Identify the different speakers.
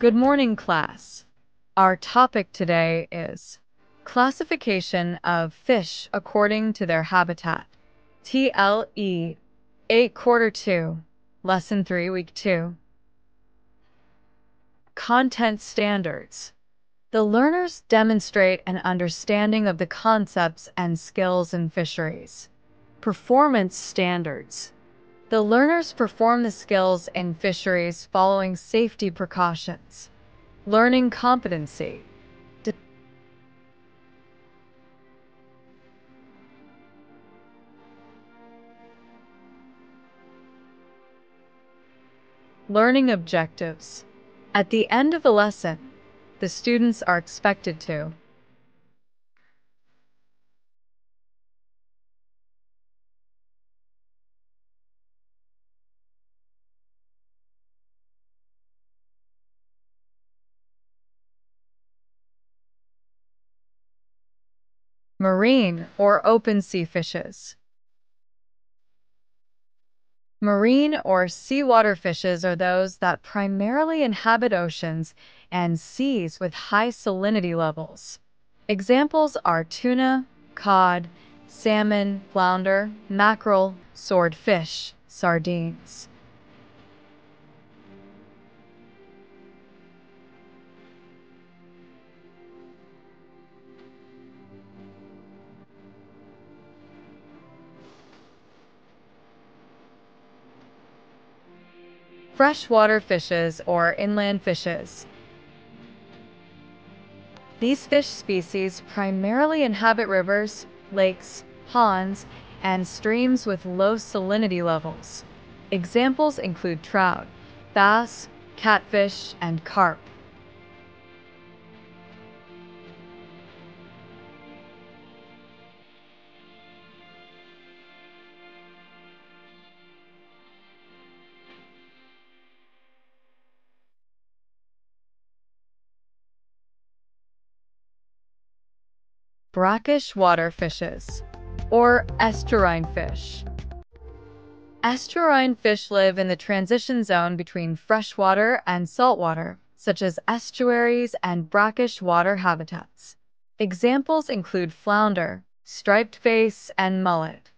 Speaker 1: Good morning, class. Our topic today is classification of fish according to their habitat. TLE 8 Quarter 2, Lesson 3, Week 2. Content Standards. The learners demonstrate an understanding of the concepts and skills in fisheries. Performance Standards. The learners perform the skills in fisheries following safety precautions. Learning competency. Learning objectives. At the end of the lesson, the students are expected to Marine or open sea fishes. Marine or seawater fishes are those that primarily inhabit oceans and seas with high salinity levels. Examples are tuna, cod, salmon, flounder, mackerel, swordfish, sardines. Freshwater fishes or inland fishes. These fish species primarily inhabit rivers, lakes, ponds, and streams with low salinity levels. Examples include trout, bass, catfish, and carp. Brackish water fishes, or estuarine fish. Estuarine fish live in the transition zone between freshwater and saltwater, such as estuaries and brackish water habitats. Examples include flounder, striped bass, and mullet.